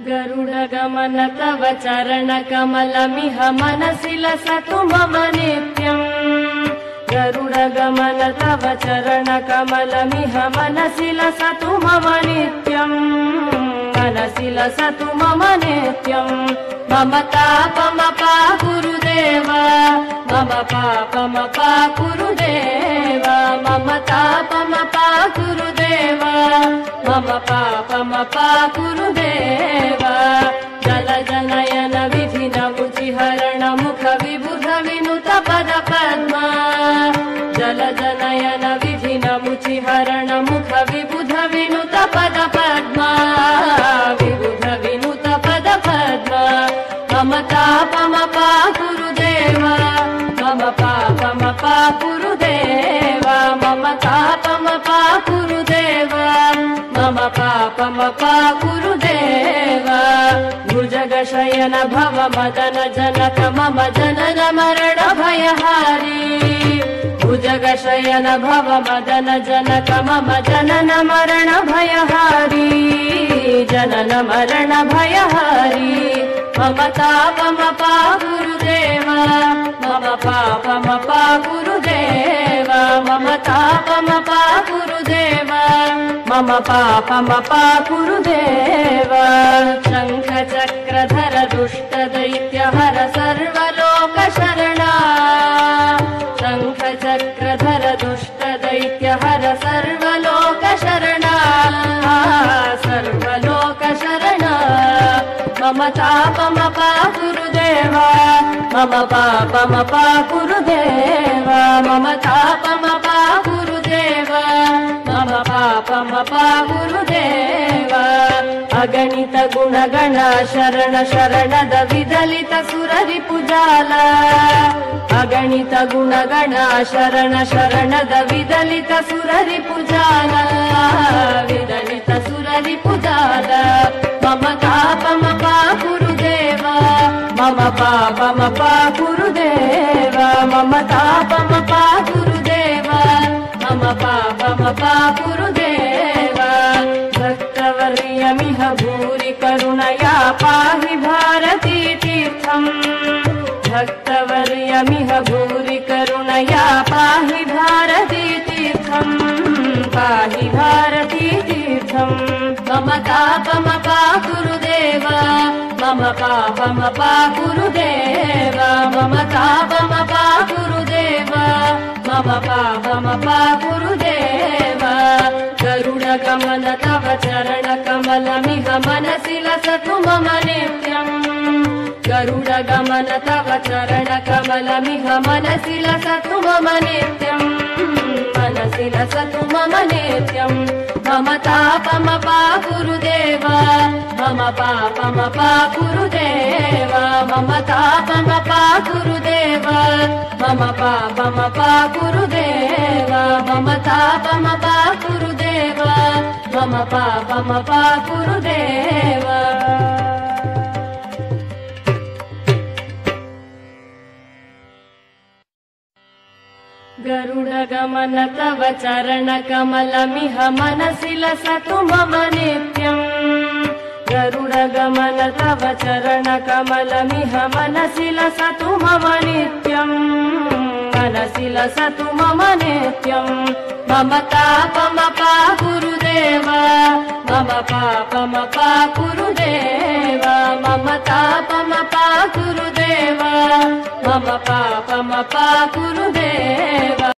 गरुडगमन तव चरणकमलमिह मनसि लसतु मम नित्यम् गरुडगमन तव चरणकमलमिह मनसि लसतु मम नित्यम् मनसि लसतु मम नित्यम् मम तापमपा गुरुदेव। मम पापमपा गुरुदेव। मम तापमपा गुरुदेव। मम पापमपा गुरुदेव जनयन विधि नमुचिहरण मुख विबुध विनुत पद पद्मा विबुध विनुत पद पद्मा मम तापमपा गुरुदेव मम पापमपा गुरुदेव मम तापमपा गुरुदेव मम पापमपा गुरुदेव भुजगशयन भव मदन जनक मम जनन मरण भयहारी भुजगशयन भव मदन जनक मम जनन मरण भयहारी जनन मरण भयहारी मम तापमपा गुरुदेव मम पापमपा गुरुदेव मम तापमपा गुरुदेव मम पापमपा गुरुदेव। शङ्ख चक्रधर दुष्ट दैत्यहर सर्वलोक शरणा सर्वलोक शरणा मम तापमपा गुरुदेव। मम पापमपा गुरुदेव। मम तापमपा गुरुदेव। मम पापमपा गुरुदेव अगणित गुणगण शरण शरणद विदलित सुररि पुजाल। अगणित गुणगण शरण शरणद विदलित सुररि पुजाल। विदलित सुररि पुजाल। मम तापमपा गुरुदेव मम पापमपा गुरुदेव मम तापमपा गुरुदेव मम गुरुदेव भूरि करुणया पाहि भारती तीर्थम् पाहि भारती तीर्थम् मम तापमपा गुरुदेव मम पापमपा गुरुदेव मम तापमपा गुरुदेव मम पापमपा गुरुदेव गरुडगमन तव चरणकमलमिह मनसि लसतु मम नित्यम्। गरुडगमन तव चरणकमलमिह मनसि लसतु मम नित्यम्। मनसि लसतु मम नित्यम्। मम तापमपा गुरुदेव। मम पापमपा गुरुदेव। मम तापमपा गुरुदेव। मम पापमपा गुरुदेव। मम गुरुदेव मम पापमपा गुरुदेव। गरुडगमन तव चरणकमलमिह मनसि लसतु मम नित्यम्। गरुडगमन तव चरणकमलमिह मनसि लसतु मम नित्यम्। मनसि लसतु मम नित्यम्। मम तापमपा गुरुदेव। मम पापमपा गुरुदेव। मम तापमपा गुरुदेव। मम पापमपा गुरुदेव